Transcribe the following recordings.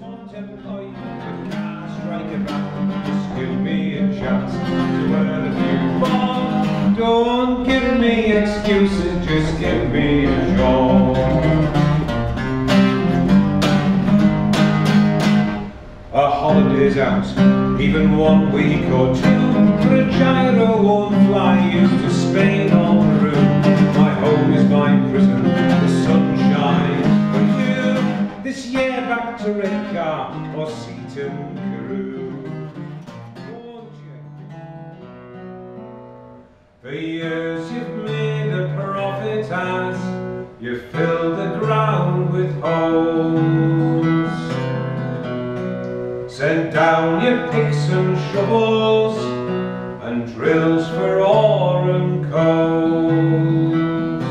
Don't give me a chance to earn a few bucks don't give me excuses, just give me a. A holiday's out, even one week or two. For a giro won't fly you to Spain or you fill the ground with holes. Send down your picks and shovels and drills for ore and coals.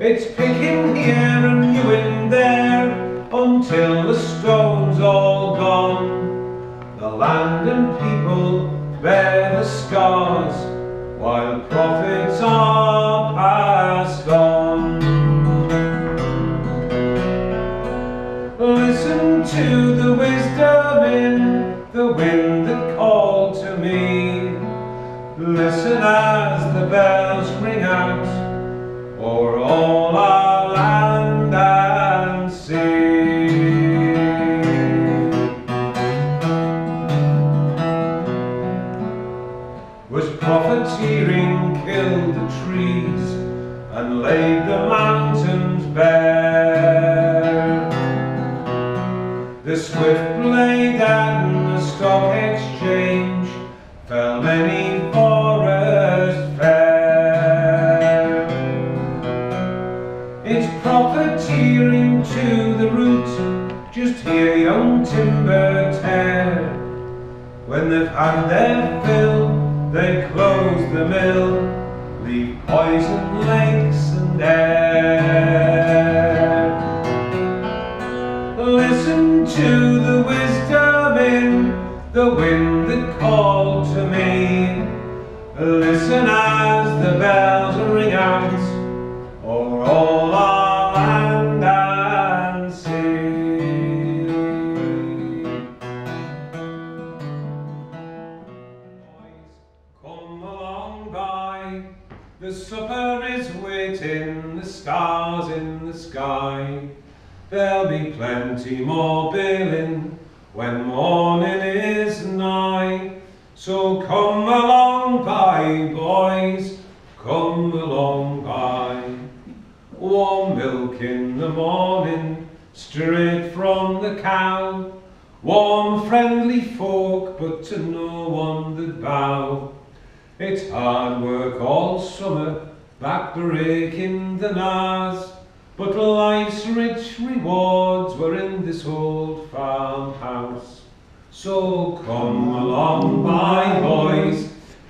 It's picking here and hewing there until the stone's all gone. The land and people bear the scars while profits are bells ring out o'er all our land and sea. Was profiteering killed the trees and laid the mountains bare? Profiteering to the root, just hear young timber tear. When they've had their fill, they close the mill, leave poison lakes and air. Is waiting, the stars in the sky. There'll be plenty more billing when morning is nigh. So come along by, boys, come along by. Warm milk in the morning, straight from the cow. Warm, friendly folk, but to no one that bow. It's hard work all summer, back breaking the nars. But life's rich rewards were in this old farmhouse. So come along, my boys,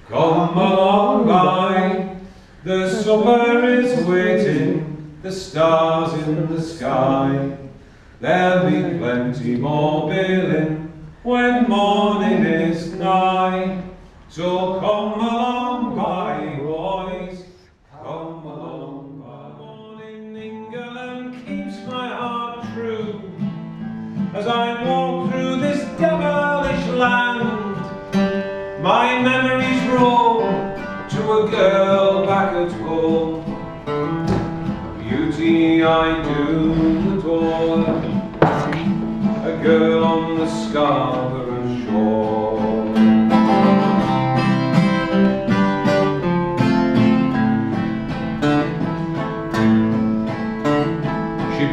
come along by. The supper is waiting, the stars in the sky. There'll be plenty more billing when morning is nigh. So come along, as I walk through this devilish land. My memories roll to a girl back at home. Beauty I do adore, a girl on the Scarborough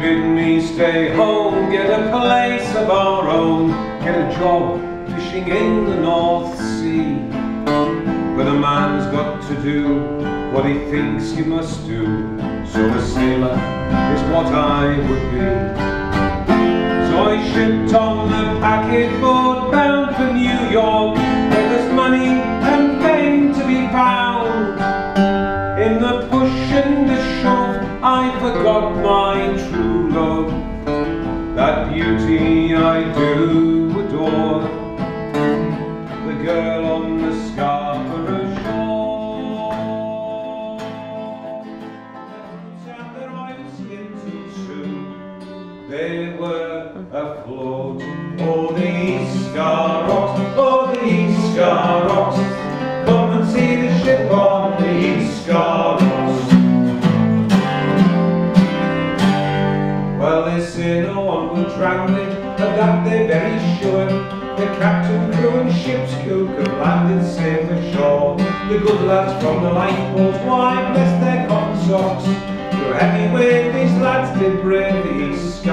Bid me stay home, get a place of our own, get a job fishing in the North Sea. But a man's got to do what he thinks he must do, so a sailor is what I would be. So I shipped on the packet boat bound for New York, where there's money and the shove, I forgot my true love. That beauty I do adore. The girl on the Scarborough shore. And. They were afloat. Oh, the rocks, oh, the rocks. It, of that they're very sure. The captain, crew and ship's cook have landed safe ashore. The good lads from the lifeboats, why bless their socks. Through heavy wave these lads did brave the East.